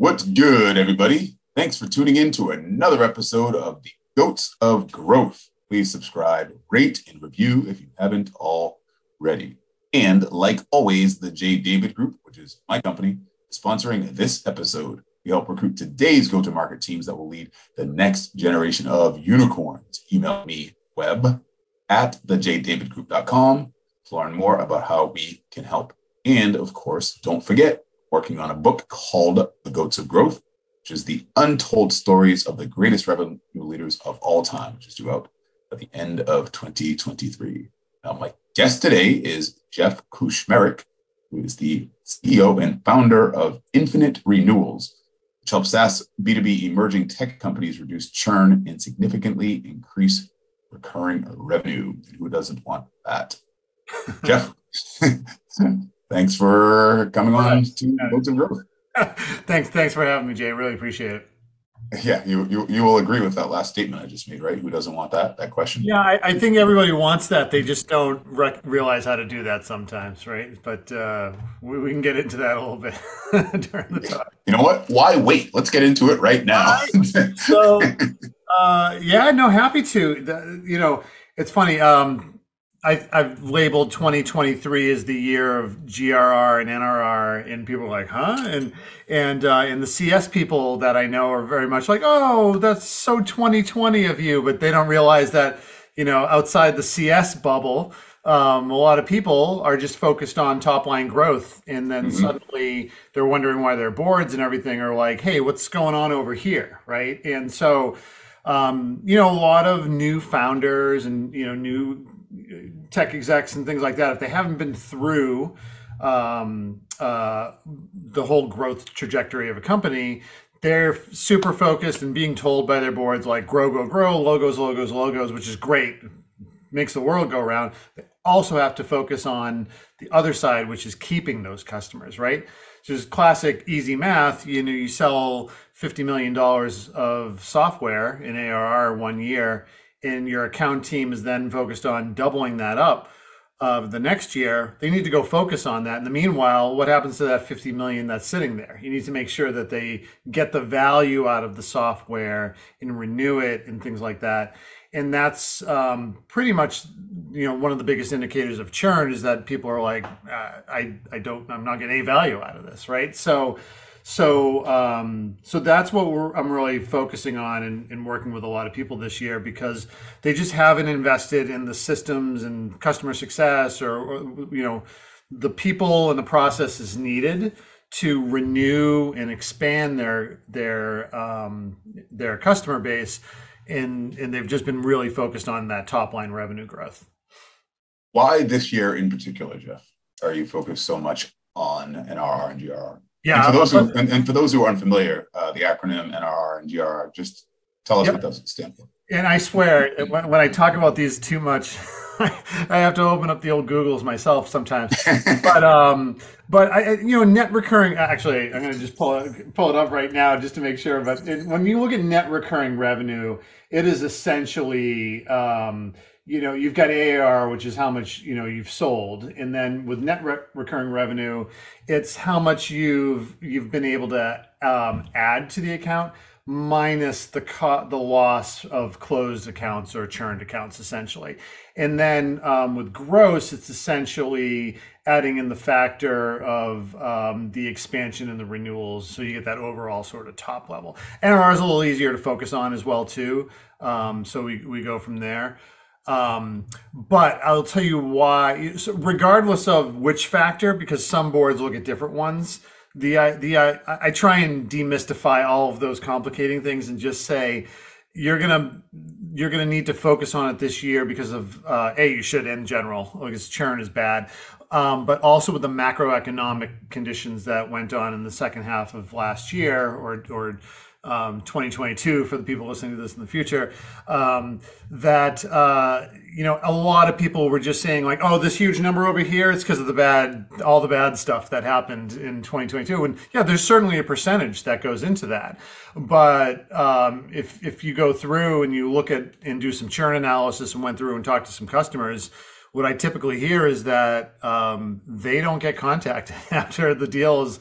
What's good, everybody? Thanks for tuning in to another episode of the Goats of Growth. Please subscribe, rate, and review if you haven't already. And like always, the J. David Group, which is my company, is sponsoring this episode. We help recruit today's go to market teams that will lead the next generation of unicorns. Email me web at thejdavidgroup.com to learn more about how we can help. And of course, don't forget, working on a book called The Goats of Growth, which is the untold stories of the greatest revenue leaders of all time, which is due out at the end of 2023. Now, my guest today is Jeff Kushmerek, who is the CEO and founder of Infinite Renewals, which helps SaaS B2B emerging tech companies reduce churn and significantly increase recurring revenue. Who doesn't want that? Jeff, thanks for coming on to Goats of Growth. thanks, thanks for having me, Jay. Really appreciate it. Yeah, you, you you will agree with that last statement I just made, right? Who doesn't want that? That question. Yeah, I, I think everybody wants that. They just don't rec- realize how to do that sometimes, right? But uh, we, we can get into that a little bit during the talk. You know what? Why wait? Let's get into it right now. so, uh, yeah, no, happy to. The, you know, it's funny. Um, I, I've labeled 2023 as the year of GRR and NRR, and people are like, "Huh?" And and uh, and the CS people that I know are very much like, "Oh, that's so 2020 of you," but they don't realize that you know outside the CS bubble, um, a lot of people are just focused on top line growth, and then mm-hmm. suddenly they're wondering why their boards and everything are like, "Hey, what's going on over here?" Right? And so. Um, you know, a lot of new founders and you know new tech execs and things like that, if they haven't been through um, uh, the whole growth trajectory of a company, they're super focused and being told by their boards like grow, grow, grow, logos, logos, logos, which is great, makes the world go round. They also have to focus on the other side, which is keeping those customers, right? It's classic easy math. You know, you sell $50 million of software in ARR one year and your account team is then focused on doubling that up of uh, the next year, they need to go focus on that. In the meanwhile, what happens to that 50 million that's sitting there? You need to make sure that they get the value out of the software and renew it and things like that. And that's um, pretty much, you know, one of the biggest indicators of churn is that people are like, uh, I, I don't, I'm not getting any value out of this, right? So, so um, so that's what I'm really focusing on and, and, working with a lot of people this year because they just haven't invested in the systems and customer success or, or you know the people and the processes needed to renew and expand their their um, their customer base and and they've just been really focused on that top line revenue growth. Why this year in particular, Jeff? Are you focused so much on an NRR and GRR? Yeah. And for those who, and, and for those who are unfamiliar, uh, the acronym NRR and GRR, just tell us yep. what those stand for. And I swear, when, when I talk about these too much, I have to open up the old Googles myself sometimes. but um, but I, you know, net recurring. Actually, I'm going to just pull it pull it up right now just to make sure. But it, when you look at net recurring revenue, it is essentially um, you know you've got AR, which is how much you know you've sold, and then with net re- recurring revenue, it's how much you've you've been able to um, add to the account minus the co- the loss of closed accounts or churned accounts, essentially. And then um, with gross, it's essentially adding in the factor of um, the expansion and the renewals, so you get that overall sort of top level. NRR is a little easier to focus on as well too, um, so we we go from there. Um, but I'll tell you why. So regardless of which factor, because some boards look at different ones. The the I, I try and demystify all of those complicating things and just say you're gonna you're gonna need to focus on it this year because of uh, a you should in general because churn is bad, um, but also with the macroeconomic conditions that went on in the second half of last year or or um, 2022 for the people listening to this in the future um, that uh, you know a lot of people were just saying like oh this huge number over here it's because of the bad all the bad stuff that happened in 2022 and yeah there's certainly a percentage that goes into that. But um, if if you go through and you look at and do some churn analysis and went through and talked to some customers what I typically hear is that um, they don't get contacted after the deal is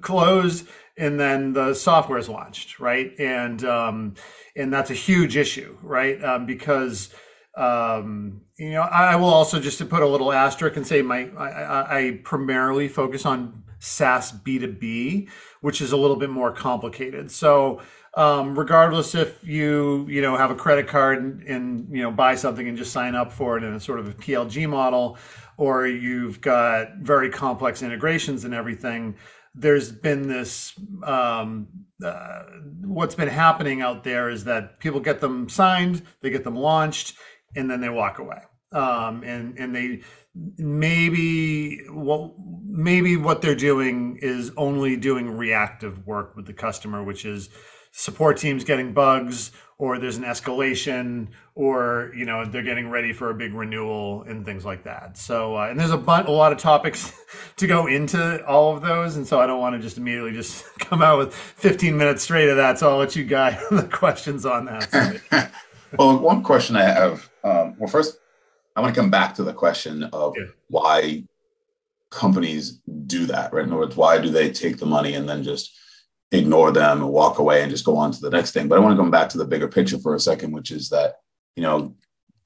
closed and then the software is launched, right? And um, and that's a huge issue, right? Um, because um, you know, I will also just to put a little asterisk and say my I, I primarily focus on SaaS B2B, which is a little bit more complicated. So um, regardless if you you know have a credit card and, and, you know buy something and just sign up for it in a sort of a PLG model, or you've got very complex integrations and everything. There's been this. Um, uh, what's been happening out there is that people get them signed, they get them launched, and then they walk away. Um, and and they maybe what maybe what they're doing is only doing reactive work with the customer, which is support teams getting bugs or there's an escalation or you know they're getting ready for a big renewal and things like that. So uh, and there's a, bunch, a lot of topics to go into all of those and so i don't want to just immediately just come out with 15 minutes straight of that so i'll let you guide the questions on that. Well one question i have um, well first i want to come back to the question of yeah. why companies do that right? In other words why do they take the money and then just ignore them and walk away and just go on to the next thing. But I want to come back to the bigger picture for a second, which is that, you know,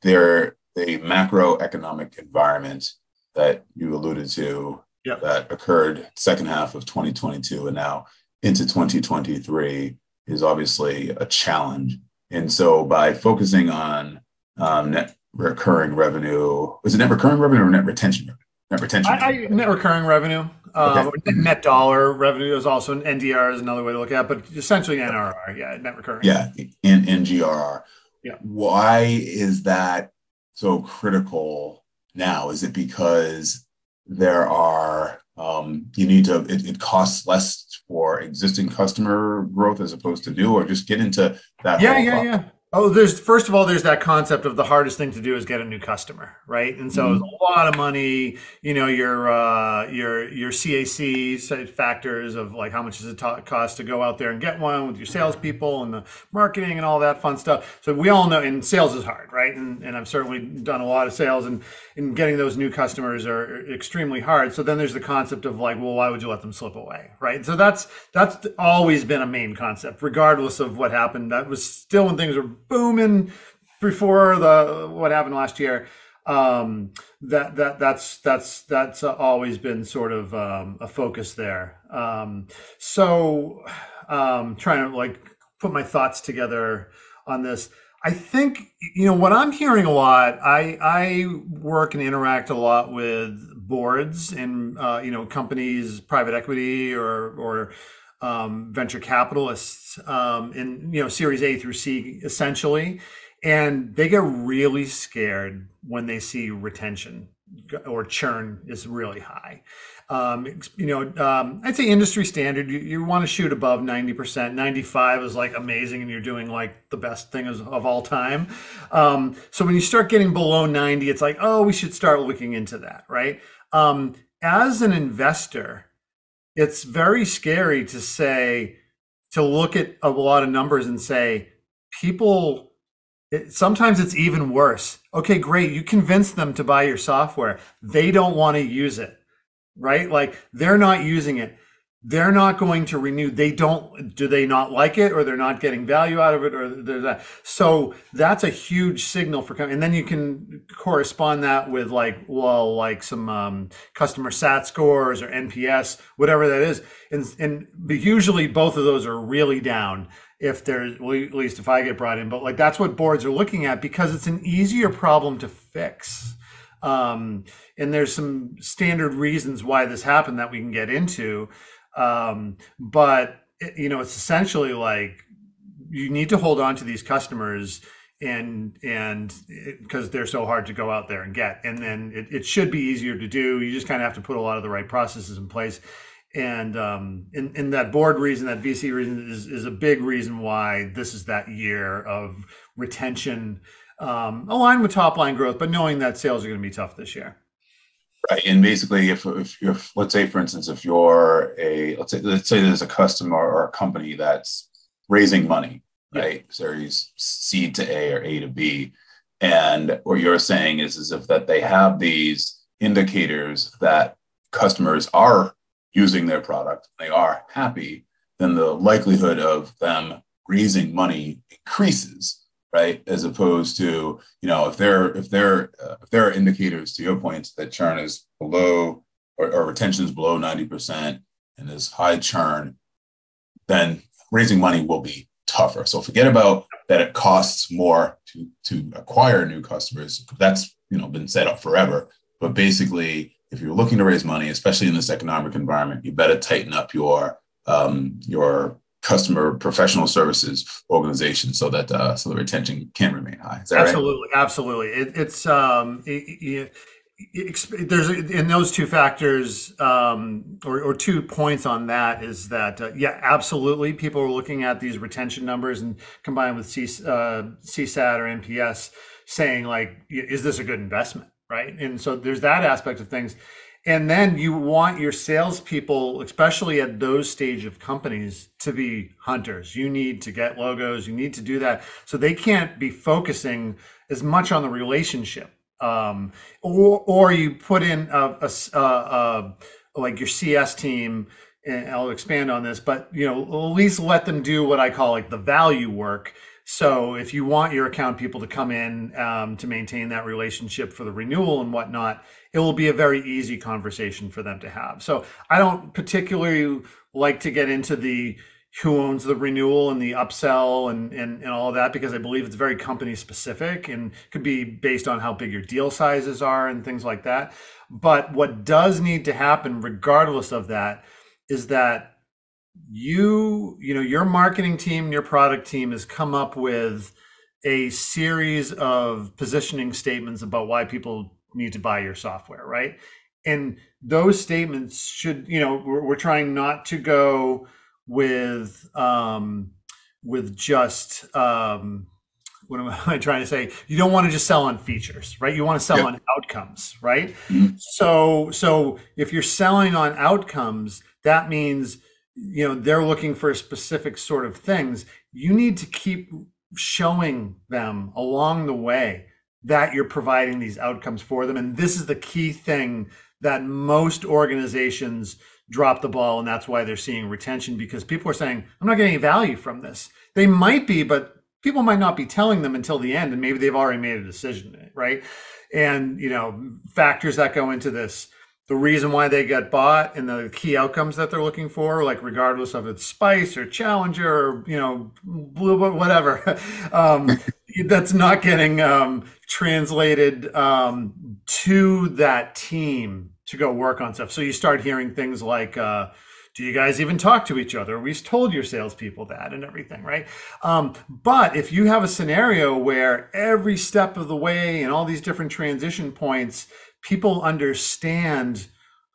there the macroeconomic environment that you alluded to yep. that occurred second half of 2022 and now into 2023 is obviously a challenge. And so by focusing on um, net recurring revenue, is it net recurring revenue or net retention revenue? Net retention. I, I, net recurring revenue. Um, okay. net dollar revenue is also an NDR is another way to look at, it, but essentially NRR, yeah, net recurring. Yeah, in NGRR. Yeah. Why is that so critical now? Is it because there are um, you need to it, it, costs less for existing customer growth as opposed to new, or just get into that? Yeah, yeah, yeah. Oh, there's first of all, there's that concept of the hardest thing to do is get a new customer, right? And so mm-hmm. a lot of money, you know, your uh, your your CAC factors of like how much does it t- cost to go out there and get one with your salespeople and the marketing and all that fun stuff. So we all know, and sales is hard, right? And and I've certainly done a lot of sales, and and getting those new customers are extremely hard. So then there's the concept of like, well, why would you let them slip away, right? So that's that's always been a main concept, regardless of what happened. That was still when things were booming before the what happened last year. Um, that that that's that's that's always been sort of um, a focus there. Um, so um, trying to like put my thoughts together on this. I think you know what I'm hearing a lot. I I work and interact a lot with boards and uh, you know companies, private equity or or um, venture capitalists um, in you know Series A through C essentially, and they get really scared when they see retention or churn is really high. Um, you know, um, I'd say industry standard. You, you want to shoot above ninety percent. Ninety five is like amazing, and you're doing like the best thing of, of all time. Um, so when you start getting below ninety, it's like, oh, we should start looking into that, right? Um, as an investor, it's very scary to say to look at a lot of numbers and say people it, sometimes it's even worse. Okay great you convince them to buy your software. They don't want to use it right? Like they're not using it they're not going to renew. They don't do they not like it or they're not getting value out of it or there's that so that's a huge signal for and then you can correspond that with like well like some um, customer sat scores or nps whatever that is and and usually both of those are really down if there's well, at least if i get brought in but like that's what boards are looking at because it's an easier problem to fix. Um, and there's some standard reasons why this happened that we can get into um, but you know, it's essentially like you need to hold on to these customers and and because they're so hard to go out there and get. And then it, it should be easier to do. You just kind of have to put a lot of the right processes in place. And um and that board reason that vc reason is, is a big reason why this is that year of retention um aligned with top line growth but knowing that sales are going to be tough this year Right, and basically, if if you're, let's say, for instance, if you're a let's say let's say there's a customer or a company that's raising money, right, yeah. series C to A or A to B, and what you're saying is is if that they have these indicators that customers are using their product, they are happy, then the likelihood of them raising money increases right? As opposed to you know if there if there uh, if there are indicators to your point that churn is below or, or retention is below 90% and there's high churn then raising money will be tougher. So forget about that it costs more to to acquire new customers. That's you know been set up forever. But basically if you're looking to raise money especially in this economic environment you better tighten up your um, your customer professional services organization so that uh, so the retention can remain high. absolutely, right? absolutely. It, it's um, it, it, there's in those two factors um, or, or, two points on that is that uh, yeah, absolutely. People are looking at these retention numbers and combined with C, uh, CSAT or NPS, saying like, is this a good investment, right? And so there's that aspect of things and then you want your salespeople, especially at those stage of companies, to be hunters. You need to get logos. You need to do that. So they can't be focusing as much on the relationship. Um, or, or you put in a, a, a, a like your CS team, and I'll expand on this, but you know, at least let them do what I call like the value work. So if you want your account people to come in um, to maintain that relationship for the renewal and whatnot, it will be a very easy conversation for them to have. So I don't particularly like to get into the who owns the renewal and the upsell and, and, and all of that because I believe it's very company specific and could be based on how big your deal sizes are and things like that. But what does need to happen, regardless of that, is that you, you know, your marketing team, and your product team has come up with a series of positioning statements about why people need to buy your software, right? And those statements should, you know, we're, we're trying not to go with um, with just um, what am I trying to say? You don't want to just sell on features, right? You want to sell yep. on outcomes, right? Mm-hmm. So so if you're selling on outcomes, that means you know they're looking for specific sort of things. You need to keep showing them along the way that you're providing these outcomes for them. And this is the key thing that most organizations drop the ball. And that's why they're seeing retention because people are saying, I'm not getting any value from this. They might be, but people might not be telling them until the end. And maybe they've already made a decision, right? And, you know, factors that go into this the reason why they get bought and the key outcomes that they're looking for, like regardless of it's Spice or Challenger or you know Blue, whatever, um, that's not getting um, translated um, to that team to go work on stuff. So you start hearing things like, uh, "Do you guys even talk to each other?" We've told your salespeople that and everything, right? Um, but if you have a scenario where every step of the way and all these different transition points, people understand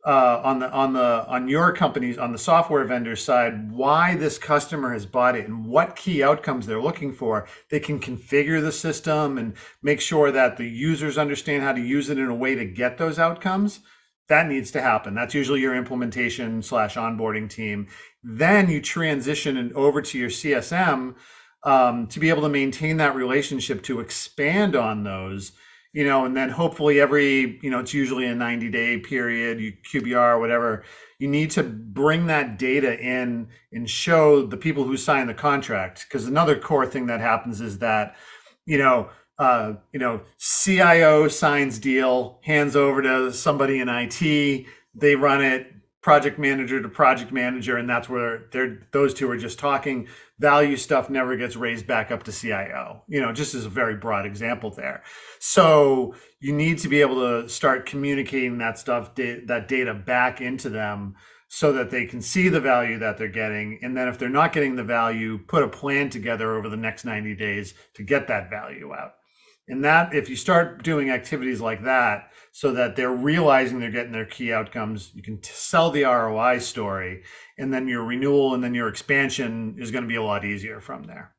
uh, on the on the on your companies on the software vendor side why this customer has bought it and what key outcomes they're looking for. They can configure the system and make sure that the users understand how to use it in a way to get those outcomes. That needs to happen. That's usually your implementation slash onboarding team. Then you transition and over to your csm um, to be able to maintain that relationship to expand on those you know, and then hopefully every, you know, it's usually a 90 day period, you QBR, whatever, you need to bring that data in and show the people who sign the contract. Because another core thing that happens is that, you know, uh, you know, CIO signs deal, hands over to somebody in IT, they run it, project manager to project manager, and that's where they're those two are just talking. Value stuff never gets raised back up to CIO. You know, just as a very broad example there. So you need to be able to start communicating that stuff, that data back into them so that they can see the value that they're getting. And then if they're not getting the value, put a plan together over the next 90 days to get that value out. And that, if you start doing activities like that, so that they're realizing they're getting their key outcomes, you can sell the ROI story, and then your renewal and then your expansion is going to be a lot easier from there.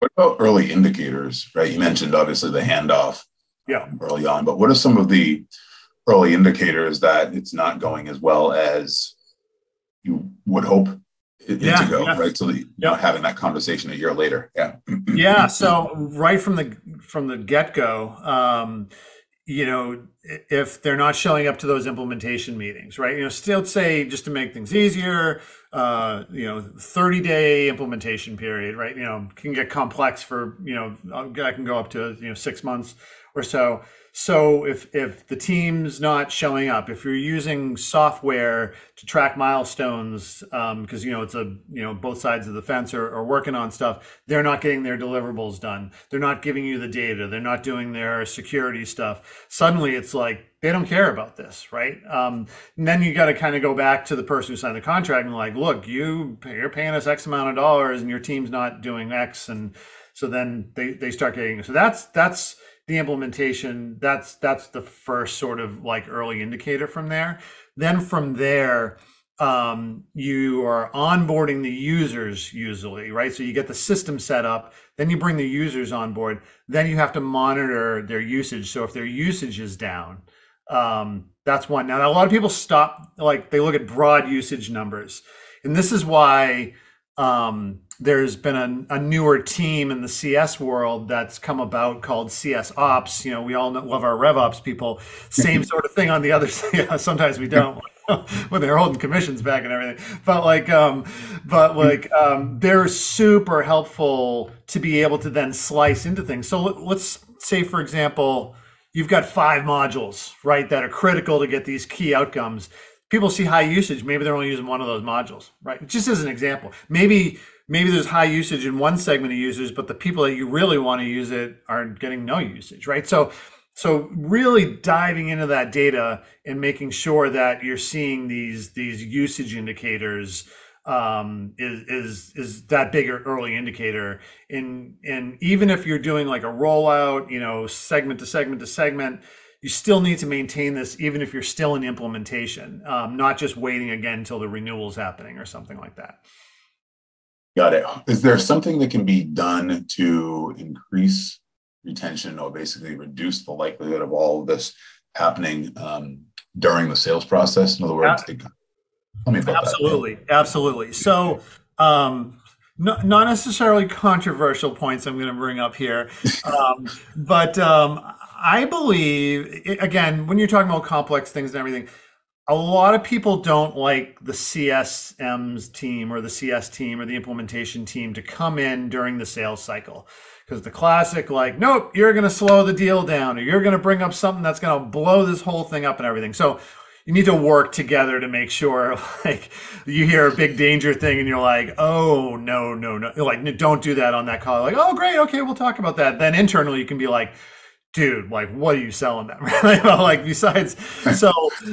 What about early indicators, right? You mentioned obviously the handoff yeah. Um, early on, but what are some of the early indicators that it's not going as well as you would hope it, yeah, to go, yeah. right? So that you yep. having that conversation a year later. Yeah. yeah. So right from the from the get go, um, you know, if they're not showing up to those implementation meetings, right? You know, still say just to make things easier, uh, you know, 30 day implementation period, right? You know, can get complex for, you know, I can go up to, you know, six months or so. So if if the team's not showing up, if you're using software to track milestones, because um, you know it's a you know both sides of the fence are, are, working on stuff, they're not getting their deliverables done. They're not giving you the data. They're not doing their security stuff. Suddenly, it's like they don't care about this, right? Um, and then you got to kind of go back to the person who signed the contract and like, look, you you're paying us X amount of dollars, and your team's not doing X, and so then they they start getting so that's that's the implementation that's that's the first sort of like early indicator from there. Then from there um, you are onboarding the users usually right? So you get the system set up then you bring the users on board then you have to monitor their usage. So if their usage is down um, that's one. Now a lot of people stop like they look at broad usage numbers. And this is why um, there's been a, a, newer team in the CS world that's come about called CS Ops. You know, we all know, love our RevOps people. Same sort of thing on the other side. Sometimes we don't. when they're holding commissions back and everything but like um but like um they're super helpful to be able to then slice into things so let's say for example you've got five modules right that are critical to get these key outcomes people see high usage maybe they're only using one of those modules right just as an example maybe maybe there's high usage in one segment of users, but the people that you really want to use it are getting no usage, right? So, so really diving into that data and making sure that you're seeing these these usage indicators um, is is is that bigger early indicator. And and even if you're doing like a rollout, you know, segment to segment to segment, you still need to maintain this even if you're still in implementation, um, not just waiting again until the renewal is happening or something like that. Got it. Is there something that can be done to increase retention or basically reduce the likelihood of all of this happening um, during the sales process? In other words, yeah. tell me about absolutely, that. Absolutely. So, um, no, not necessarily controversial points I'm going to bring up here, um, but um, I believe, again, when you're talking about complex things and everything, a lot of people don't like the CSM's team or the CS team or the implementation team to come in during the sales cycle. Because the classic, like, nope, you're going to slow the deal down or you're going to bring up something that's going to blow this whole thing up and everything. So you need to work together to make sure, like, you hear a big danger thing and you're like, oh, no, no, no. Like, don't do that on that call. Like, oh, great. Okay, we'll talk about that. Then internally, you can be like, dude, like, what are you selling them? like, besides, so,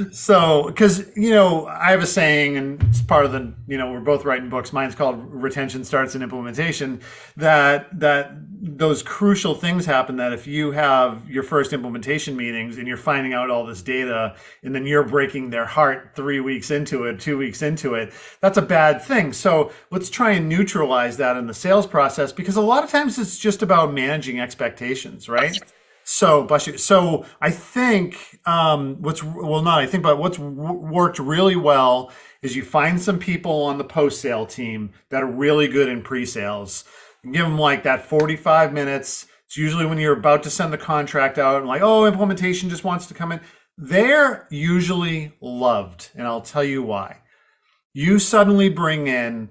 so, because, you know, I have a saying, and it's part of the, you know, we're both writing books. Mine's called Retention Starts in Implementation. That, that those crucial things happen that if you have your first implementation meetings and you're finding out all this data and then you're breaking their heart three weeks into it, two weeks into it, that's a bad thing. So let's try and neutralize that in the sales process because a lot of times it's just about managing expectations, right? So, bless you. So, I think um, what's well, not I think, but what's worked really well is you find some people on the post sale team that are really good in pre sales. Give them like that forty five minutes. It's usually when you're about to send the contract out and like, oh, implementation just wants to come in. They're usually loved, and I'll tell you why. You suddenly bring in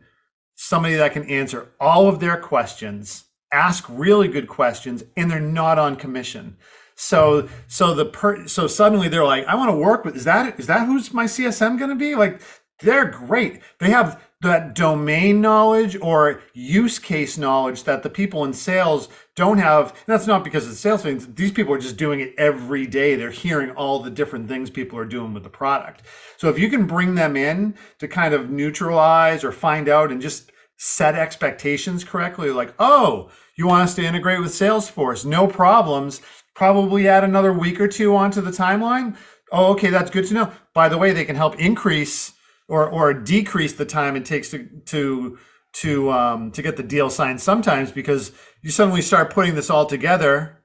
somebody that can answer all of their questions ask really good questions and they're not on commission. So so the per, so suddenly they're like, I want to work with is that is that who's my CSM going to be? Like they're great. They have that domain knowledge or use case knowledge that the people in sales don't have. And that's not because of the sales things. These people are just doing it every day. They're hearing all the different things people are doing with the product. So if you can bring them in to kind of neutralize or find out and just set expectations correctly, like, oh, you want us to integrate with Salesforce? No problems. Probably add another week or two onto the timeline. Oh, okay, that's good to know. By the way, they can help increase or or decrease the time it takes to to to um, to get the deal signed sometimes because you suddenly start putting this all together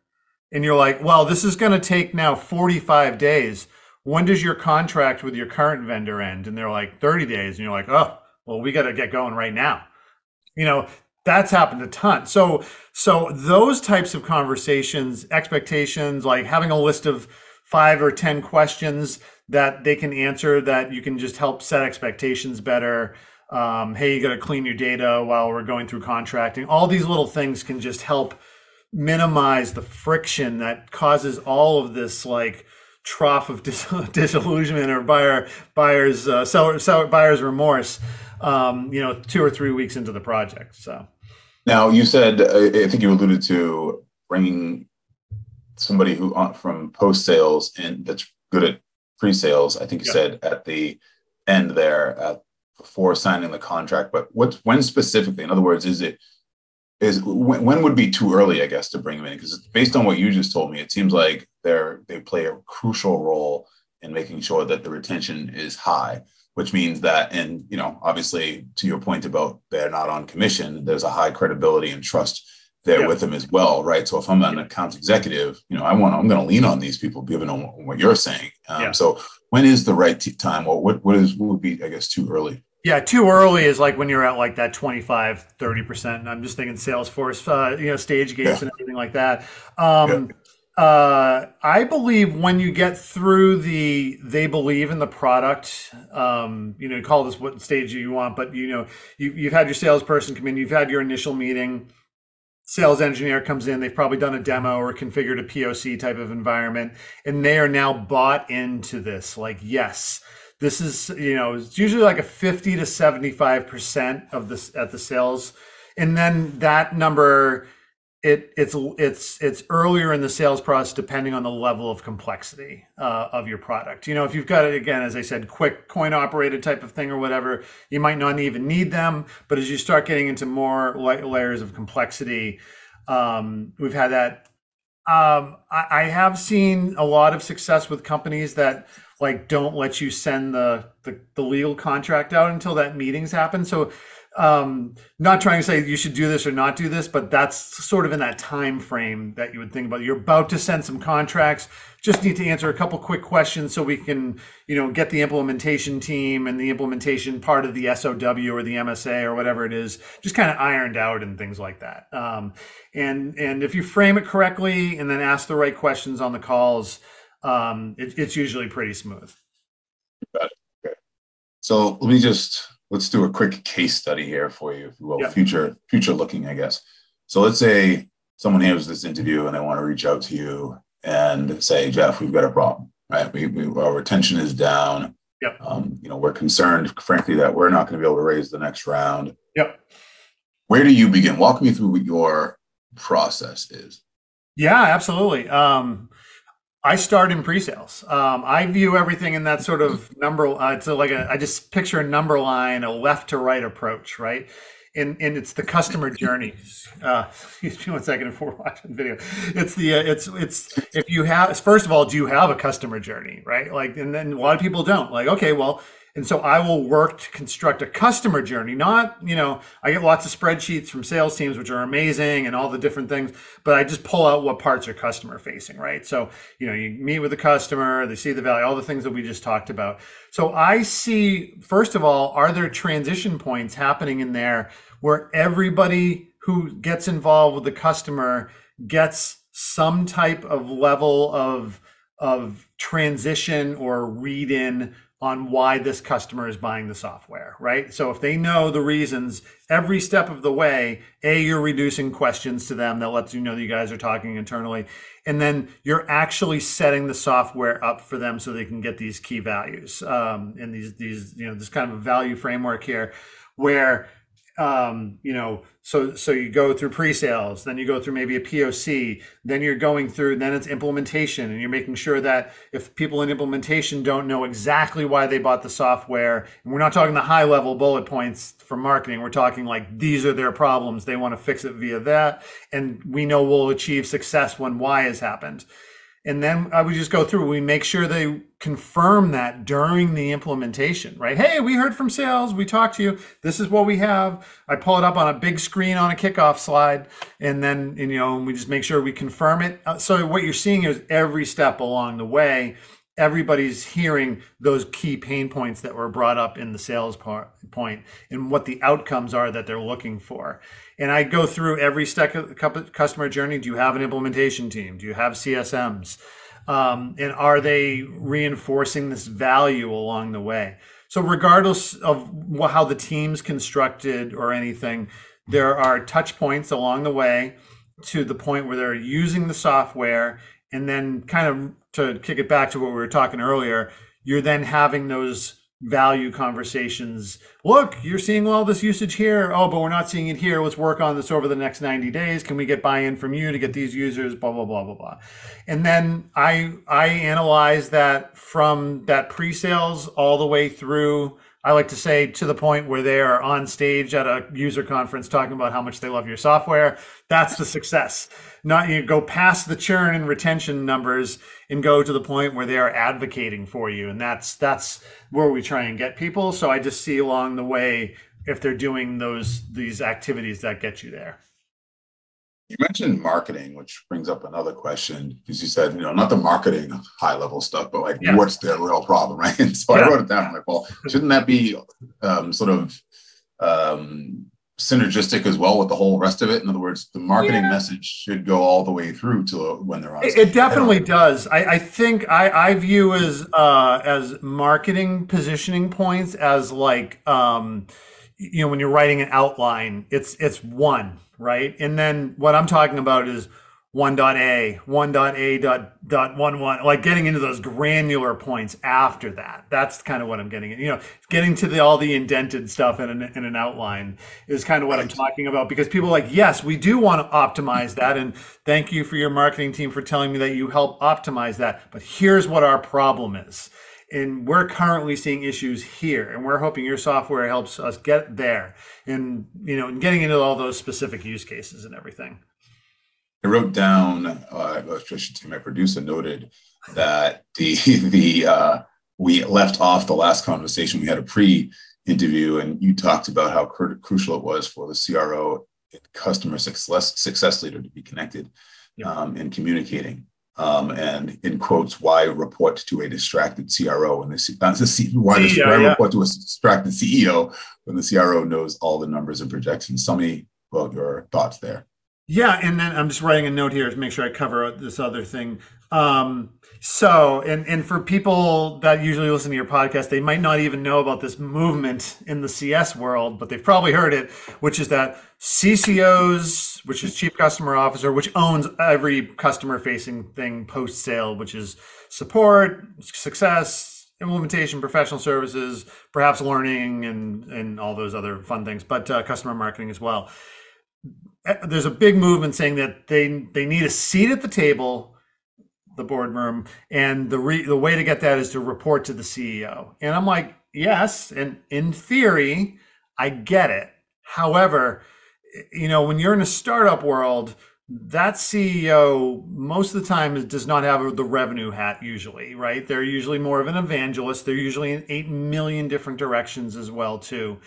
and you're like, well, this is going to take now 45 days. When does your contract with your current vendor end? And they're like 30 days. And you're like, oh, well, we got to get going right now. You know, that's happened a ton. So so those types of conversations, expectations, like having a list of five or 10 questions that they can answer that you can just help set expectations better. Um, hey, you got to clean your data while we're going through contracting. All these little things can just help minimize the friction that causes all of this like trough of dis- disillusionment or buyer buyers uh, seller, seller buyer's remorse um, you know two or three weeks into the project so now you said i think you alluded to bringing somebody who uh, from post sales and that's good at pre-sales i think you yeah. said at the end there at, before signing the contract but what when specifically in other words is it is when, when would be too early, I guess, to bring them in? Because based on what you just told me, it seems like they're they play a crucial role in making sure that the retention is high, which means that, and you know, obviously, to your point about they're not on commission, there's a high credibility and trust there yeah. with them as well, right? So if I'm an account executive, you know, I want I'm going to lean on these people given on what you're saying. Um, yeah. So when is the right t- time, or what what is what would be, I guess, too early? Yeah, too early is like when you're at like that 25, 30%. And I'm just thinking Salesforce, uh, you know, stage gates yeah. and everything like that. Um, yeah. Uh, I believe when you get through the, they believe in the product, um, you know, call this what stage you want, but you know, you, you've had your salesperson come in, you've had your initial meeting, sales engineer comes in, they've probably done a demo or configured a POC type of environment, and they are now bought into this. Like, yes, this is, you know, it's usually like a 50 to 75% of this at the sales. And then that number, it it's it's it's earlier in the sales process depending on the level of complexity uh, of your product. You know, if you've got it again, as I said, quick coin operated type of thing or whatever, you might not even need them. But as you start getting into more layers of complexity, um, we've had that. Um, I, I have seen a lot of success with companies that like don't let you send the, the, the legal contract out until that meetings happen. So um, not trying to say you should do this or not do this, but that's sort of in that time frame that you would think about. You're about to send some contracts. Just need to answer a couple quick questions so we can, you know, get the implementation team and the implementation part of the SOW or the MSA or whatever it is, just kind of ironed out and things like that. Um, and and if you frame it correctly and then ask the right questions on the calls, um, it, it's usually pretty smooth. Okay. So let me just let's do a quick case study here for you, if you will, future future looking, I guess. So let's say someone hears this interview and they want to reach out to you and say, Jeff, we've got a problem, right? We, we our retention is down. Yep. Um, you know, we're concerned, frankly, that we're not going to be able to raise the next round. Yep. Where do you begin? Walk me through what your process is. Yeah, absolutely. Um, I start in pre-sales. Um, I view everything in that sort of number. Uh, it's like a, I just picture a number line, a left to right approach, right? And and it's the customer journey. Uh, me one second before watching the video. It's the uh, it's it's if you have first of all, do you have a customer journey, right? Like, and then a lot of people don't. Like, okay, well, and so I will work to construct a customer journey. Not, you know, I get lots of spreadsheets from sales teams, which are amazing and all the different things, but I just pull out what parts are customer facing, right? So, you know, you meet with the customer, they see the value, all the things that we just talked about. So I see, first of all, are there transition points happening in there where everybody who gets involved with the customer gets some type of level of of transition or read in on why this customer is buying the software, right? So if they know the reasons every step of the way, A, you're reducing questions to them that lets you know that you guys are talking internally. And then you're actually setting the software up for them so they can get these key values um, and these, these, you know, this kind of value framework here where um, you know, so so you go through pre-sales, then you go through maybe a POC, then you're going through, then it's implementation, and you're making sure that if people in implementation don't know exactly why they bought the software, and we're not talking the high level bullet points for marketing, we're talking like these are their problems, they want to fix it via that, and we know we'll achieve success when Y has happened. And then I would just go through, we make sure they confirm that during the implementation, right? Hey, we heard from sales, we talked to you, this is what we have. I pull it up on a big screen on a kickoff slide, and then, and, you know, we just make sure we confirm it. Uh, so what you're seeing is every step along the way, everybody's hearing those key pain points that were brought up in the sales point and what the outcomes are that they're looking for and I go through every step of the customer journey. Do you have an implementation team? Do you have CSMs? um, and are they reinforcing this value along the way so regardless of how the team's constructed or anything there are touch points along the way to the point where they're using the software and then kind of to kick it back to what we were talking earlier you're then having those value conversations. Look, you're seeing all this usage here. Oh, but we're not seeing it here. Let's work on this over the next 90 days. Can we get buy-in from you to get these users? Blah blah blah blah blah. And then I I analyze that from that pre-sales all the way through I like to say to the point where they are on stage at a user conference talking about how much they love your software. That's the success. Not you go past the churn and retention numbers and go to the point where they are advocating for you. And that's that's where we try and get people. So I just see along the way if they're doing those these activities that get you there. You mentioned marketing, which brings up another question because you said, you know, not the marketing high level stuff, but like, yeah. what's the real problem, right? And so yeah. I wrote it down. I'm like, well, shouldn't that be um, sort of um, synergistic as well with the whole rest of it? In other words, the marketing yeah. message should go all the way through to when they're on. It, it definitely does. I, I, think I, I view as uh, as marketing positioning points as like. Um, you know when you're writing an outline it's it's one right? And then what i'm talking about is 1.a 1.a dot dot one one like getting into those granular points after that. That's kind of what i'm getting at. You know getting to the all the indented stuff in an, in an outline is kind of what i'm talking about because people are like yes we do want to optimize that and thank you for your marketing team for telling me that you help optimize that. But here's what our problem is and we're currently seeing issues here and we're hoping your software helps us get there and you know and getting into all those specific use cases and everything. I wrote down uh, I should say my producer noted that the the uh, we left off the last conversation. We had a pre interview and you talked about how crucial it was for the cro customer success success leader to be connected um, and communicating um, and in quotes, why report to a distracted CRO and the, not the C, why, CEO, why yeah. report to a distracted CEO when the CRO knows all the numbers and projections? Tell me about your thoughts there. Yeah, and then I'm just writing a note here to make sure I cover this other thing. Um, so, and and for people that usually listen to your podcast, they might not even know about this movement in the CS world, but they've probably heard it, which is that CCOs, which is Chief Customer Officer, which owns every customer facing thing post sale, which is support, success, implementation, professional services, perhaps learning, and and all those other fun things, but uh, customer marketing as well. There's a big movement saying that they they need a seat at the table the boardroom and the re, the way to get that is to report to the CEO. And I'm like, yes, and in theory, I get it. However, you know, when you're in a startup world, that CEO most of the time does not have the revenue hat usually, right? They're usually more of an evangelist. They're usually in 8 million different directions as well too.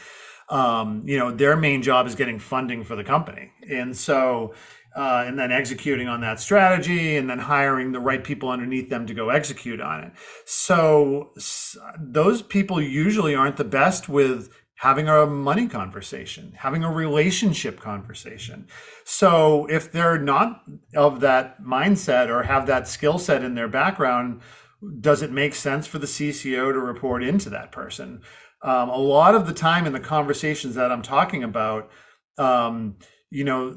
Um, you know, their main job is getting funding for the company. And so uh, and then executing on that strategy and then hiring the right people underneath them to go execute on it. So those people usually aren't the best with having a money conversation, having a relationship conversation. So if they're not of that mindset or have that skill set in their background, does it make sense for the CCO to report into that person? Um, a lot of the time in the conversations that I'm talking about, um, you know,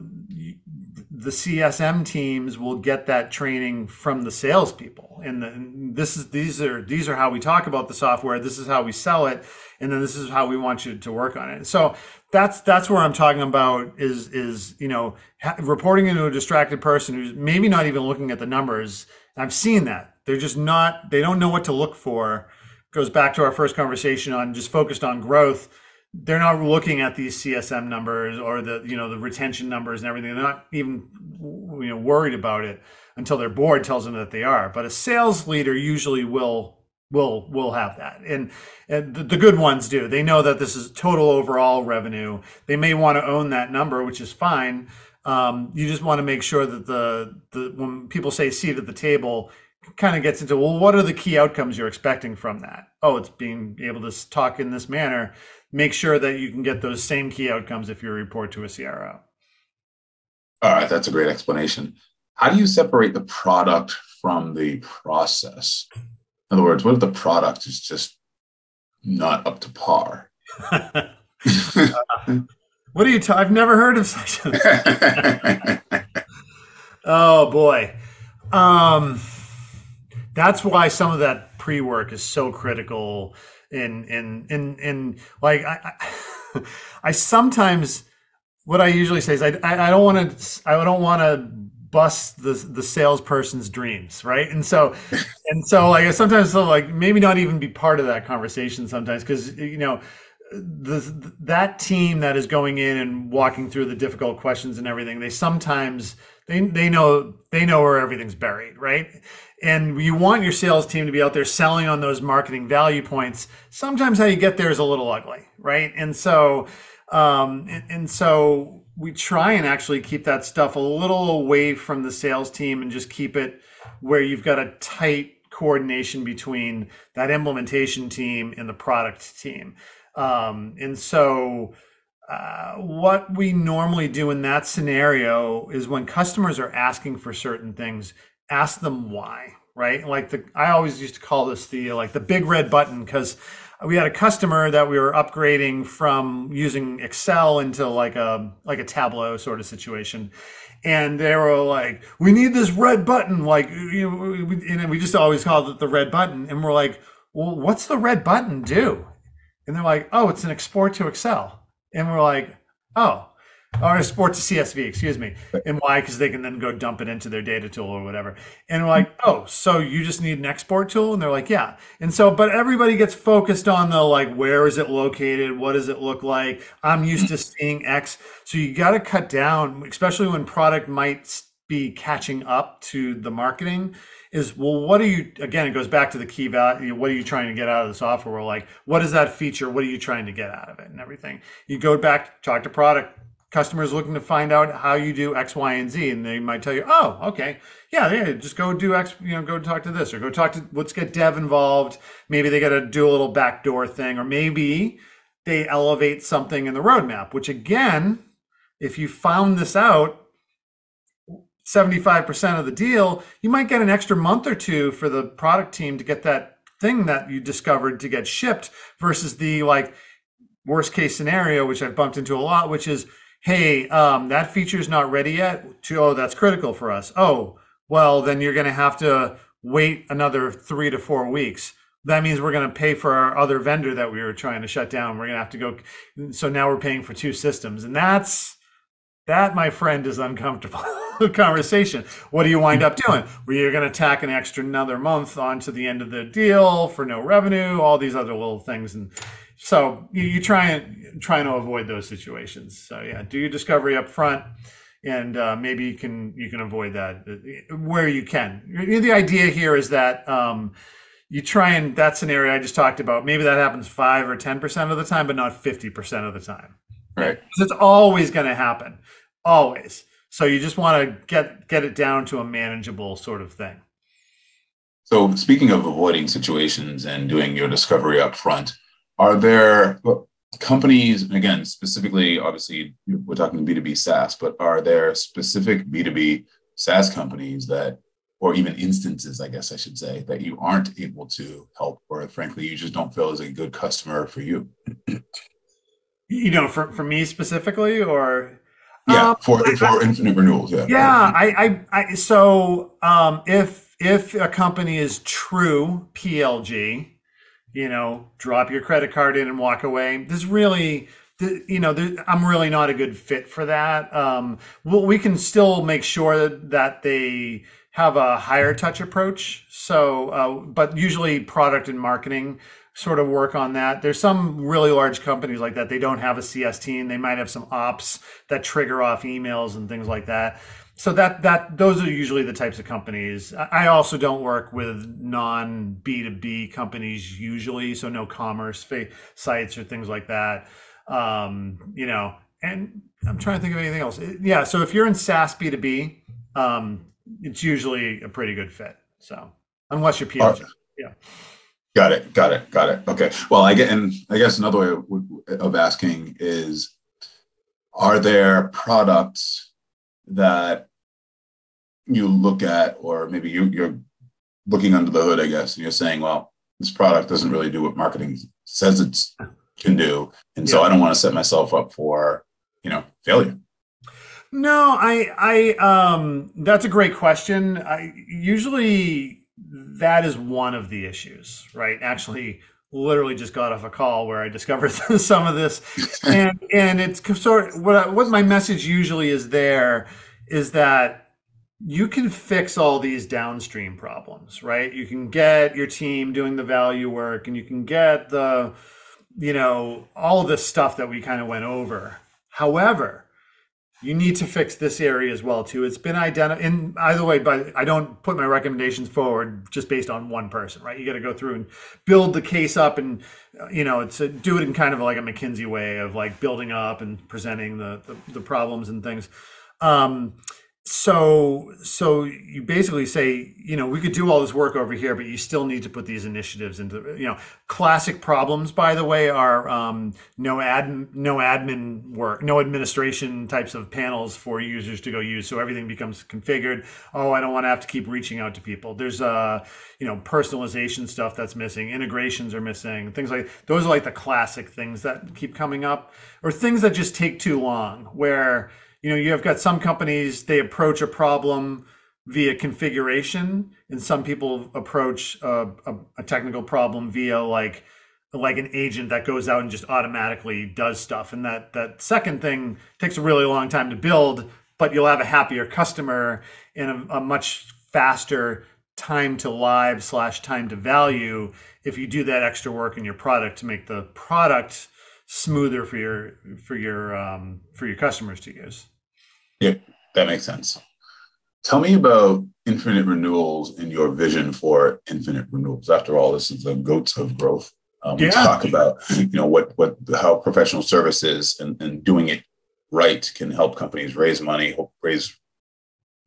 the CSM teams will get that training from the salespeople, and, the, and this is these are these are how we talk about the software. This is how we sell it, and then this is how we want you to work on it. So that's that's where I'm talking about is is you know reporting into a distracted person who's maybe not even looking at the numbers. I've seen that they're just not they don't know what to look for. Goes back to our first conversation on just focused on growth they're not looking at these CSM numbers or the you know the retention numbers and everything. They're not even you know worried about it until their board tells them that they are. But a sales leader usually will will will have that, and, and the, the good ones do. They know that this is total overall revenue. They may want to own that number, which is fine. Um, you just want to make sure that the the when people say seat at the table, kind of gets into well, what are the key outcomes you're expecting from that? Oh, it's being able to talk in this manner make sure that you can get those same key outcomes if you report to a CRO. All right, that's a great explanation. how do you separate the product from the process? In other words, what if the product is just not up to par? uh, what are you? i I've never heard of such. A- oh boy, um, that's why some of that pre-work is so critical. In in in in like I, I, I sometimes what I usually say is I I, I don't want to I don't want to bust the the salesperson's dreams, right? And so, and so, like sometimes, so like maybe not even be part of that conversation sometimes because you know the that team that is going in and walking through the difficult questions and everything they sometimes they they know they know where everything's buried right? And you want your sales team to be out there selling on those marketing value points. Sometimes how you get there is a little ugly right? And so um and, and so we try and actually keep that stuff a little away from the sales team and just keep it where you've got a tight coordination between that implementation team and the product team. Um, and so, uh, what we normally do in that scenario is when customers are asking for certain things, ask them why, right? Like the, I always used to call this the like the big red button because we had a customer that we were upgrading from using Excel into like a like a Tableau sort of situation, and they were like, "We need this red button," like you know, and we just always called it the red button, and we're like, "Well, what's the red button do?" And they're like, "Oh, it's an export to Excel," and we're like, "Oh." Or export to CSV, excuse me. And why? Because they can then go dump it into their data tool or whatever. And we're like, oh, so you just need an export tool? And they're like, yeah. And so, but everybody gets focused on the like, where is it located? What does it look like? I'm used to seeing X. So you got to cut down, especially when product might be catching up to the marketing is well what are you again it goes back to the key value what are you trying to get out of the software we're like what is that feature what are you trying to get out of it and everything you go back talk to product customers looking to find out how you do X, Y, and Z, and they might tell you, "Oh, okay, yeah, yeah, just go do X, you know, go talk to this, or go talk to let's get dev involved. Maybe they got to do a little backdoor thing, or maybe they elevate something in the roadmap. Which again, if you found this out." 75% of the deal, you might get an extra month or two for the product team to get that thing that you discovered to get shipped versus the like worst case scenario, which I've bumped into a lot, which is hey, um, that feature is not ready yet. To, oh, that's critical for us. Oh, well, then you're going to have to wait another three to four weeks. That means we're going to pay for our other vendor that we were trying to shut down. We're going to have to go. So now we're paying for two systems. And that's, that, my friend, is uncomfortable conversation. What do you wind up doing? Where you're going to tack an extra another month onto the end of the deal for no revenue, all these other little things. And so you, you try and trying to avoid those situations. So yeah, do your discovery up front, and uh, maybe you can you can avoid that uh, where you can. The idea here is that. Um, you try and that scenario I just talked about, maybe that happens five or 10% of the time, but not 50% of the time. Right. Because it's always going to happen. Always. So you just want to get get it down to a manageable sort of thing. So speaking of avoiding situations and doing your discovery up front, are there companies, again, specifically, obviously, we're talking B2B SaaS, but are there specific B2B SaaS companies that, or even instances, I guess I should say, that you aren't able to help, or frankly, you just don't feel is a good customer for you? You know, for, for me specifically, or yeah, um, for for infinite renewals. Yeah. Yeah, I, I, I so um, if if a company is true PLG, you know, drop your credit card in and walk away. There's really, you know, I'm really not a good fit for that. Um, well, we can still make sure that they have a higher touch approach. So, uh, but usually product and marketing sort of work on that. There's some really large companies like that. They don't have a CS team. They might have some ops that trigger off emails and things like that so that that those are usually the types of companies. I also don't work with non b2b companies usually so no commerce sites or things like that. Um, you know and i'm trying to think of anything else. Yeah so if you're in saas b2b um, it's usually a pretty good fit so unless you're. Uh, yeah. Got it got it got it. Okay. Well i get and i guess another way of asking is are there products that you look at, or maybe you, you're looking under the hood, I guess, and you're saying, well, this product doesn't really do what marketing says it can do, and so yeah. I don't want to set myself up for you know failure. No, I, I, um, that's a great question. I usually that is one of the issues, right? Actually, literally just got off a call where I discovered some of this, and and it's sort of what what my message usually is there is that you can fix all these downstream problems, right? You can get your team doing the value work, and you can get the you know all this stuff that we kind of went over. However, you need to fix this area as well too. It's been identified. in either way, but I don't put my recommendations forward just based on one person, right? You got to go through and build the case up, and uh, you know, it's a, do it in kind of like a McKinsey way of like building up and presenting the the, the problems and things. Um, so so you basically say you know we could do all this work over here but you still need to put these initiatives into you know classic problems by the way are um, no ad no admin work no administration types of panels for users to go use. So everything becomes configured. Oh i don't want to have to keep reaching out to people. There's uh you know personalization stuff that's missing integrations are missing things like those are like the classic things that keep coming up or things that just take too long where you know you have got some companies they approach a problem via configuration and some people approach a, a, a, technical problem via like like an agent that goes out and just automatically does stuff. And that that second thing takes a really long time to build but you'll have a happier customer and a, a much faster time to live slash time to value if you do that extra work in your product to make the product smoother for your for your um, for your customers to use yeah, that makes sense. Tell me about infinite renewals and your vision for infinite renewals. After all, this is the goats of growth. Um, yeah. Talk about you know what what how professional services and, and doing it right can help companies raise money, raise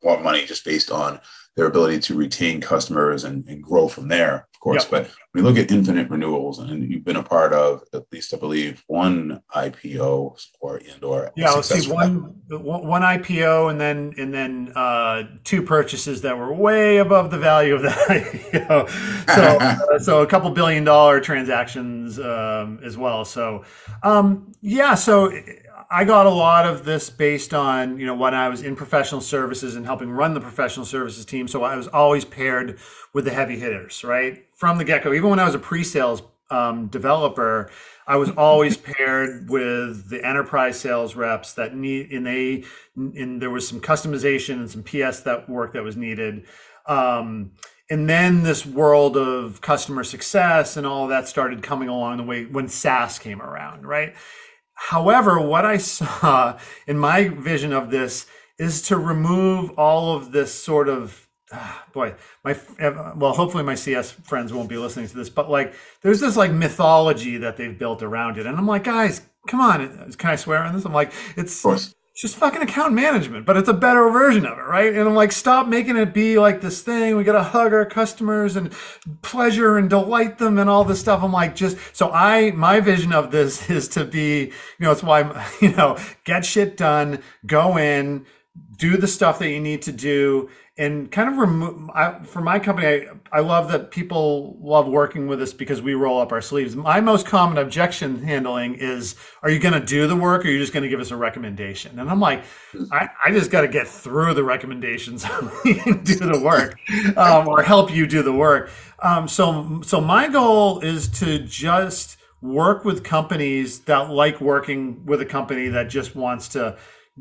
more money just based on their ability to retain customers and, and grow from there of course. Yep. But we look at infinite renewals, and you've been a part of at least, I believe, one IPO or and or yeah, let's see one one IPO, and then and then uh, two purchases that were way above the value of that IPO. So uh, so a couple billion dollar transactions um, as well. So um, yeah, so I got a lot of this based on, you know, when I was in professional services and helping run the professional services team. So I was always paired with the heavy hitters, right? From the get go. Even when I was a pre sales um, developer, I was always paired with the enterprise sales reps that need, and they, and there was some customization and some PS that work that was needed. Um, and then this world of customer success and all that started coming along the way when SaaS came around, right? However, what I saw in my vision of this is to remove all of this sort of ah, boy my well hopefully my cs friends won't be listening to this but like there's this like mythology that they've built around it and i'm like guys come on can i swear on this? I'm like it's it's just fucking account management, but it's a better version of it, right? And I'm like, stop making it be like this thing. We got to hug our customers and pleasure and delight them and all this stuff. I'm like, just so I, my vision of this is to be, you know, it's why, you know, get shit done, go in, do the stuff that you need to do and kind of remove for my company I, I love that people love working with us because we roll up our sleeves. My most common objection handling is are you going to do the work or are you just going to give us a recommendation? And i'm like i, I just got to get through the recommendations and do the work um, or help you do the work. Um, so so my goal is to just work with companies that like working with a company that just wants to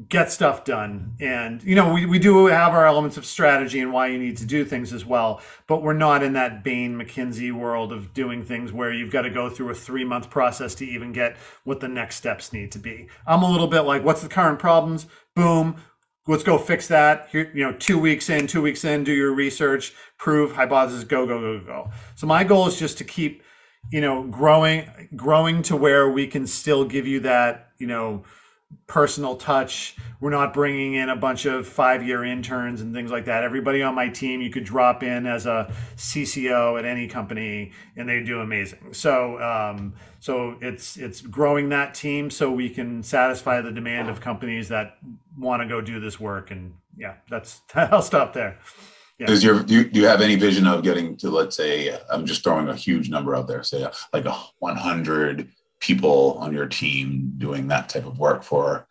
get stuff done. And, you know, we, we do have our elements of strategy and why you need to do things as well, but we're not in that Bain McKinsey world of doing things where you've got to go through a three month process to even get what the next steps need to be. I'm a little bit like, what's the current problems? Boom. Let's go fix that. Here, you know, two weeks in, two weeks in, do your research, prove hypothesis, go, go, go, go. So my goal is just to keep, you know, growing, growing to where we can still give you that, you know, personal touch. we're not bringing in a bunch of five-year interns and things like that. Everybody on my team, you could drop in as a CCO at any company, and they do amazing. So, um, so it's it's growing that team so we can satisfy the demand of companies that want to go do this work. And yeah, that's I'll stop there. Yeah. Your do you, do you have any vision of getting to let's say I'm just throwing a huge number out there, say like a 100 people on your team doing that type of work for,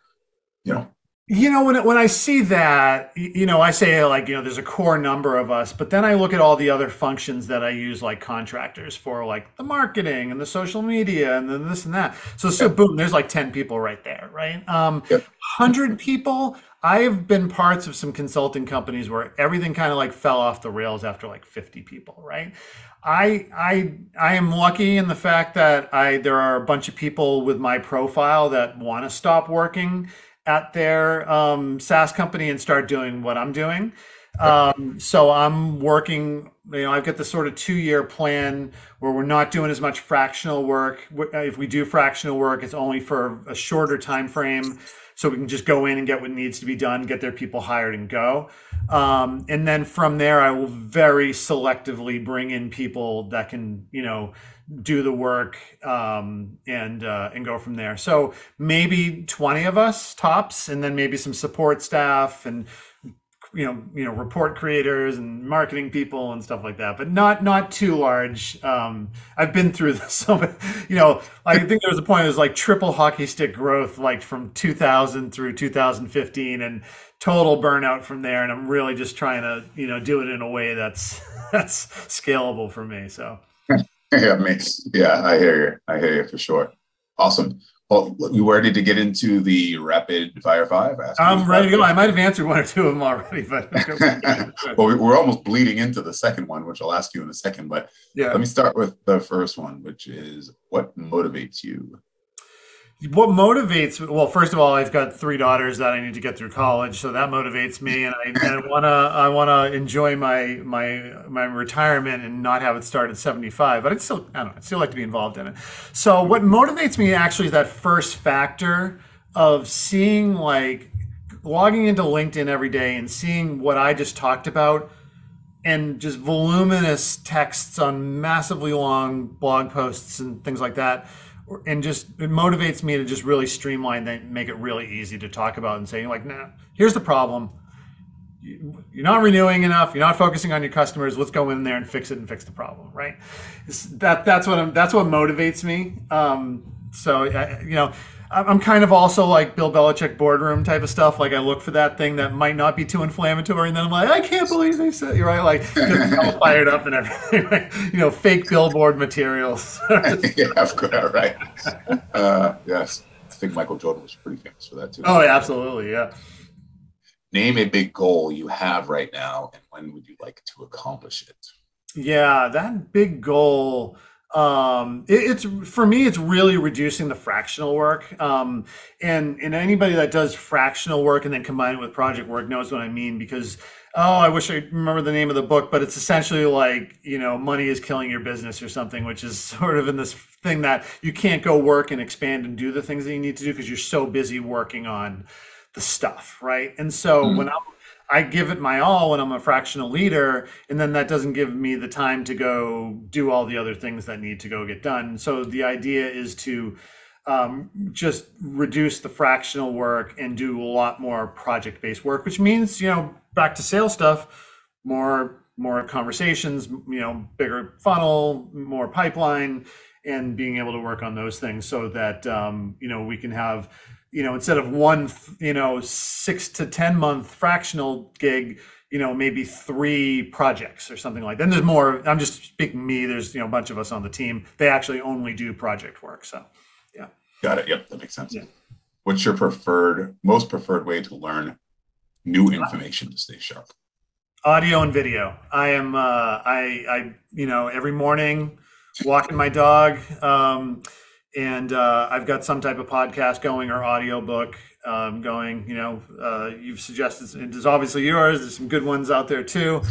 you know, you know, when when I see that, you know, I say like, you know, there's a core number of us, but then I look at all the other functions that I use like contractors for, like the marketing and the social media and then this and that. So, so boom, there's like 10 people right there, right? Um, yep. 100 people. I've been parts of some consulting companies where everything kind of like fell off the rails after like 50 people, right? I I I am lucky in the fact that I there are a bunch of people with my profile that want to stop working at their um, SaaS company and start doing what I'm doing. Um, so I'm working, you know, I've got this sort of two year plan where we're not doing as much fractional work. If we do fractional work, it's only for a shorter time frame. So we can just go in and get what needs to be done, get their people hired and go. Um, and then from there, I will very selectively bring in people that can, you know, do the work um, and uh, and go from there. So maybe 20 of us tops, and then maybe some support staff and you know you know report creators and marketing people and stuff like that but not not too large um i've been through this so you know i think there was a point it was like triple hockey stick growth like from 2000 through 2015 and total burnout from there and i'm really just trying to you know do it in a way that's that's scalable for me so yeah, makes yeah, I hear you. I hear you for sure. Awesome. Well, you ready to get into the rapid fire five? I'm ready to go. I might have answered one or two of them already, but well, we're almost bleeding into the second one, which I'll ask you in a second. But yeah, let me start with the first one, which is what motivates you what motivates me well first of all i've got three daughters that i need to get through college so that motivates me and i want to i want to enjoy my my my retirement and not have it start at 75 but i'd still i don't know i'd still like to be involved in it. So what motivates me actually is that first factor of seeing like logging into linkedin every day and seeing what i just talked about and just voluminous texts on massively long blog posts and things like that and just it motivates me to just really streamline that make it really easy to talk about and say like nah here's the problem. You're not renewing enough. You're not focusing on your customers. Let's go in there and fix it and fix the problem right? That that's what I'm, that's what motivates me. Um, so you know I'm kind of also like Bill Belichick boardroom type of stuff. Like I look for that thing that might not be too inflammatory, and then I'm like, I can't believe they said you're right. Like just fired up and everything. Right? You know, fake billboard materials. yeah, of course, right. Uh, yes, I think Michael Jordan was pretty famous for that too. Oh, yeah, absolutely, yeah. Name a big goal you have right now, and when would you like to accomplish it? Yeah, that big goal um, it, it's for me it's really reducing the fractional work um, and and anybody that does fractional work and then combine it with project work knows what i mean because oh i wish i remember the name of the book but it's essentially like you know money is killing your business or something which is sort of in this thing that you can't go work and expand and do the things that you need to do because you're so busy working on the stuff right and so mm. when i'm I give it my all when I'm a fractional leader, and then that doesn't give me the time to go do all the other things that need to go get done. So the idea is to um, just reduce the fractional work and do a lot more project based work, which means you know back to sales stuff, more more conversations, you know, bigger funnel, more pipeline, and being able to work on those things so that um, you know we can have you know, instead of one, you know, six to 10 month fractional gig, you know, maybe three projects or something like that. Then there's more, I'm just speaking me, there's, you know, a bunch of us on the team. They actually only do project work. So, yeah. Got it. Yep. That makes sense. Yeah. What's your preferred, most preferred way to learn new information to stay sharp? Audio and video. I am, uh, I, I, you know, every morning walking my dog, um, and uh, I've got some type of podcast going or audiobook um, going. You know, uh, you've suggested there's obviously yours. There's some good ones out there too.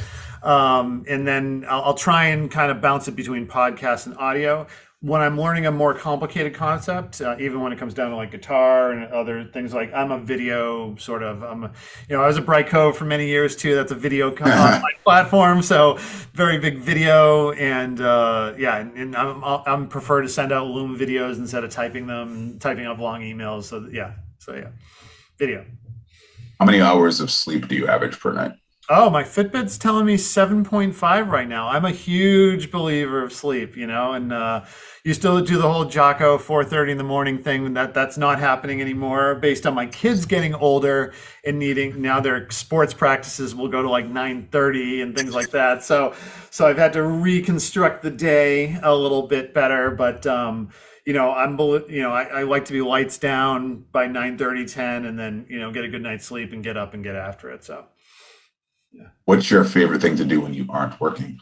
Um, and then I'll, I'll, try and kind of bounce it between podcast and audio. When I'm learning a more complicated concept, uh, even when it comes down to like guitar and other things, like I'm a video sort of, I'm, a, you know, I was a Brightcove for many years too. That's a video platform, so very big video, and uh, yeah, and, and I'm, I'm prefer to send out Loom videos instead of typing them, typing up long emails. So yeah, so yeah, video. How many hours of sleep do you average per night? Oh, my Fitbit's telling me 7.5 right now. I'm a huge believer of sleep, you know, and uh, you still do the whole Jocko 4:30 in the morning thing. That that's not happening anymore based on my kids getting older and needing now their sports practices will go to like 9:30 and things like that. So so I've had to reconstruct the day a little bit better, but um, you know, I'm, you know, I, I, like to be lights down by 9 30, 10, and then, you know, get a good night's sleep and get up and get after it. So, yeah. What's your favorite thing to do when you aren't working?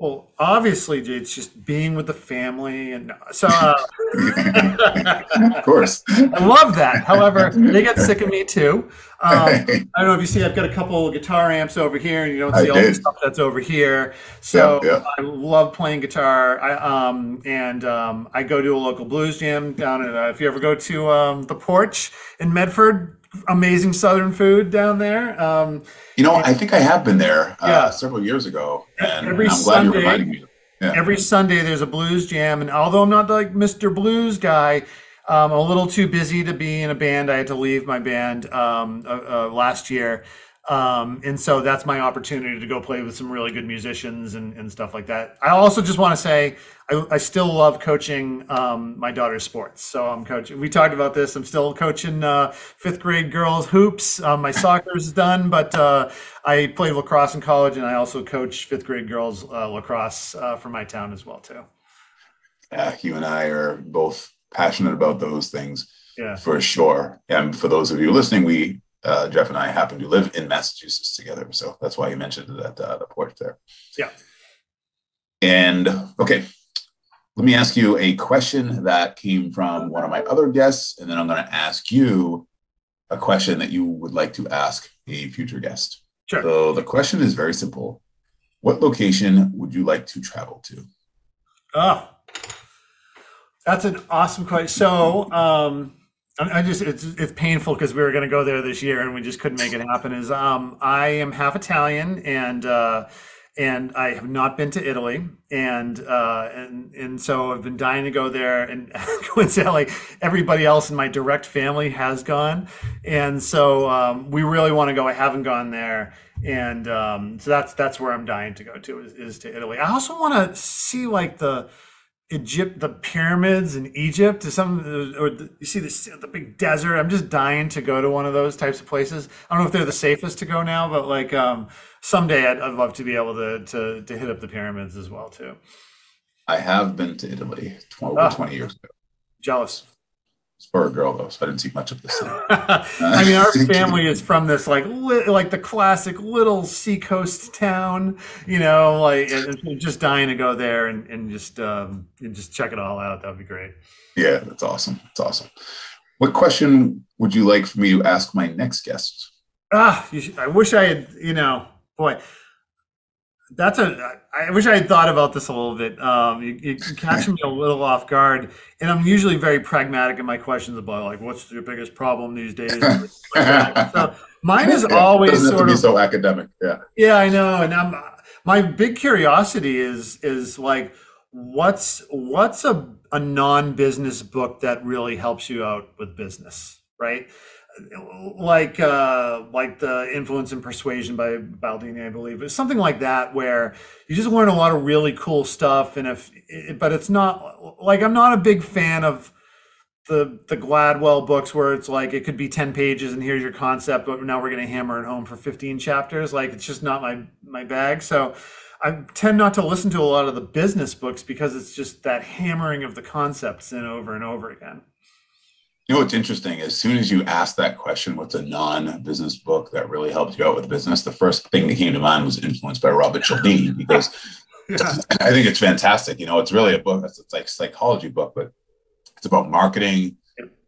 Well, obviously, it's just being with the family, and so. Uh, of course, I love that. However, they get sick of me too. Um, I don't know if you see, I've got a couple guitar amps over here, and you don't see I all did. the stuff that's over here. So yeah, yeah. I love playing guitar. I um and um I go to a local blues jam down at. Uh, if you ever go to um the Porch in Medford, amazing Southern food down there. Um, you know, and, I think I have been there uh, yeah. several years ago, and, every I'm glad Sunday, you're reminding me. Yeah. Every Sunday there's a blues jam, and although I'm not like Mr. Blues guy, um, I'm a little too busy to be in a band. I had to leave my band um, uh, uh, last year. Um, and so that's my opportunity to go play with some really good musicians and, and stuff like that. I also just want to say I, I still love coaching um, my daughter's sports. So I'm coaching. We talked about this. I'm still coaching uh, fifth grade girls hoops. Um, my soccer is done, but uh, I played lacrosse in college, and I also coach fifth grade girls uh, lacrosse uh, for my town as well too. Yeah, you and I are both passionate about those things. Yeah, for sure. And for those of you listening, we uh, Jeff and I happen to live in Massachusetts together. So that's why you mentioned that uh, the port there. Yeah. And okay, let me ask you a question that came from one of my other guests, and then I'm going to ask you a question that you would like to ask a future guest. Sure. So the question is very simple. What location would you like to travel to? Oh, that's an awesome question. So, um, I just it's it's painful because we were going to go there this year and we just couldn't make it happen. Is um I am half Italian and uh, and I have not been to Italy and uh, and and so I've been dying to go there and coincidentally everybody else in my direct family has gone and so um, we really want to go. I haven't gone there and um, so that's that's where I'm dying to go to is, is to Italy. I also want to see like the Egypt, the pyramids in Egypt, or some, or the, you see the, the big desert. I'm just dying to go to one of those types of places. I don't know if they're the safest to go now, but like um, someday I'd, I'd love to be able to, to to hit up the pyramids as well too. I have been to Italy 20, oh, 20 years ago. Jealous for a girl though, so I didn't see much of this. I mean, our family is from this like li- like the classic little seacoast town, you know, like just dying to go there and, and just um, and just check it all out. That would be great. Yeah, that's awesome. That's awesome. What question would you like for me to ask my next guest? Ah, should, I wish I had, you know, boy, that's a. I wish I had thought about this a little bit. Um, you, catch me a little off guard, and I'm usually very pragmatic in my questions about like, what's your biggest problem these days? Like so mine is always sort of so academic. Yeah. Yeah, I know, and I'm my big curiosity is is like, what's what's a a non business book that really helps you out with business, right? Like uh, like the influence and persuasion by Cialdini, I believe, it's something like that where you just learn a lot of really cool stuff. And if, but it's not like I'm not a big fan of the the Gladwell books where it's like it could be ten pages and here's your concept, but now we're going to hammer it home for fifteen chapters. Like it's just not my my bag. So. I tend not to listen to a lot of the business books because it's just that hammering of the concepts in over and over again. You know what's interesting? As soon as you asked that question, what's a non-business book that really helped you out with business? The first thing that came to mind was Influenced by Robert Cialdini because yeah. I think it's fantastic. You know, it's really a book. It's, it's like a psychology book, but it's about marketing.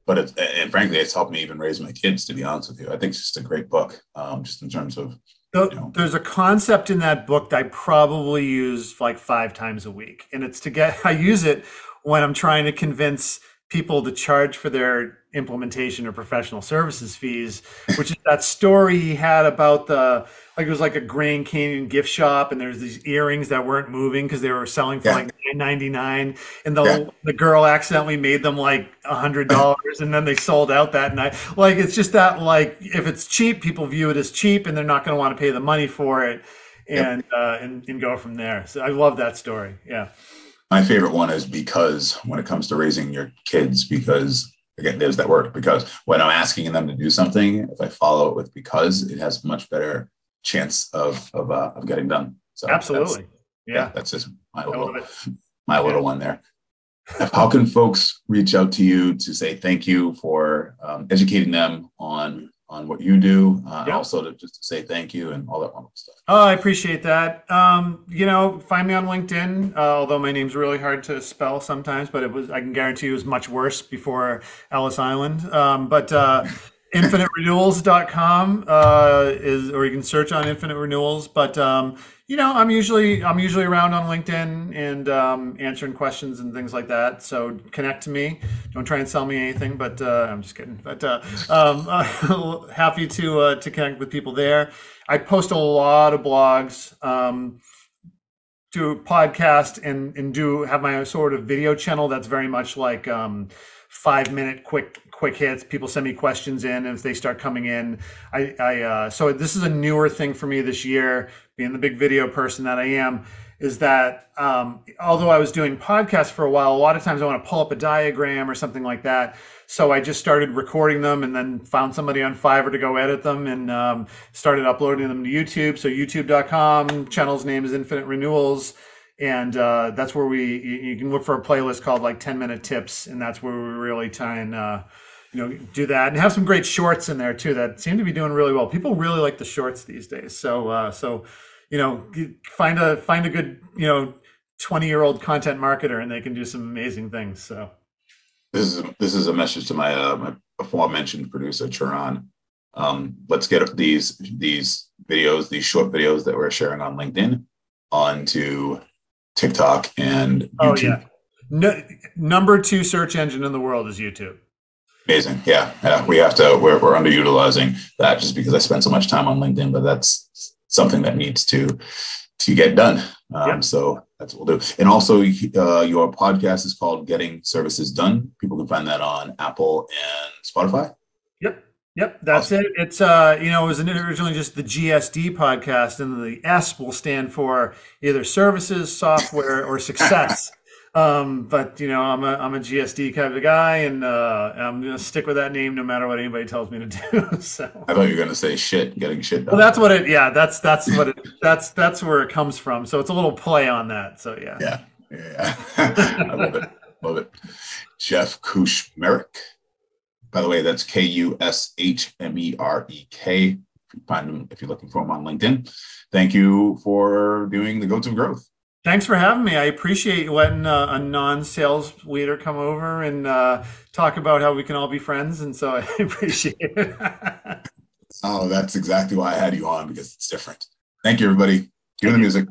But it's and frankly, it's helped me even raise my kids. To be honest with you, I think it's just a great book, um, just in terms of you know. There's a concept in that book that I probably use like five times a week, and it's to get. I use it when I'm trying to convince people to charge for their implementation or professional services fees, which is that story he had about the like it was like a Grand Canyon gift shop and there's these earrings that weren't moving because they were selling for yeah. like nine ninety nine and the yeah. the girl accidentally made them like a hundred dollars and then they sold out that night. Like it's just that like if it's cheap, people view it as cheap and they're not going to want to pay the money for it and yep. uh, and and go from there. So I love that story. Yeah. My favorite one is because when it comes to raising your kids, because again, there's that word because when I'm asking them to do something, if I follow it with because, it has much better chance of of, uh, of getting done. So absolutely, yeah. yeah. that's just my little my yeah. little one there. How can folks reach out to you to say thank you for um, educating them on on what you do, uh, and also to just to say thank you and all that wonderful stuff. Oh, I appreciate that. Um, you know, find me on LinkedIn. Uh, although my name's really hard to spell sometimes, but it was I can guarantee you it was much worse before Ellis Island. Um, but uh, infiniterenewals.com uh, is, or you can search on Infinite Renewals. But um, you know, I'm usually I'm usually around on LinkedIn and um, answering questions and things like that. So connect to me. Don't try and sell me anything, but uh, I'm just kidding. But uh, um, happy to uh, to connect with people there. I post a lot of blogs. Um, do podcast and and do have my sort of video channel that's very much like um, five minute quick quick hits. People send me questions in, and if they start coming in, I, I uh, so this is a newer thing for me this year, being the big video person that I am. Is that um, although I was doing podcasts for a while, a lot of times I want to pull up a diagram or something like that. So I just started recording them and then found somebody on Fiverr to go edit them and um, started uploading them to YouTube. So YouTube.com, channel's name is Infinite Renewals and uh, that's where we you, can look for a playlist called like 10 minute tips and that's where we really try and uh, you know do that. And have some great shorts in there too that seem to be doing really well. People really like the shorts these days. So uh, so you know find a find a good you know 20 year old content marketer and they can do some amazing things so. This is this is a message to my uh, my aforementioned producer Charan. Um, let's get these these videos these short videos that we're sharing on linkedin onto tiktok and YouTube. oh yeah no, number two search engine in the world is youtube Amazing. Yeah. Yeah. We have to, we're, we're underutilizing that just because I spend so much time on LinkedIn, but that's something that needs to, to get done. Um, yep. So that's what we'll do. And also, uh, your podcast is called Getting Services Done. People can find that on Apple and Spotify. Yep. That's awesome. it. It's uh, you know, it was originally just the GSD podcast, and the S will stand for either services, software, or success. Um, but you know, I'm a I'm a GSD kind of a guy, and uh, I'm gonna stick with that name no matter what anybody tells me to do. so I thought you were gonna say shit, getting shit done. Well, that's what it. Yeah, that's that's what it. That's that's where it comes from. So it's a little play on that. So yeah. Yeah, yeah. I love it. Love it. Jeff Kushmerek. By the way, that's K U S H M E R E K. Find him if you're looking for him on LinkedIn. Thank you for doing the Goats of Growth. Thanks for having me. I appreciate letting uh, a non-sales leader come over and uh, talk about how we can all be friends, and so I appreciate it. oh, that's exactly why I had you on because it's different. Thank you, everybody. Cue the music.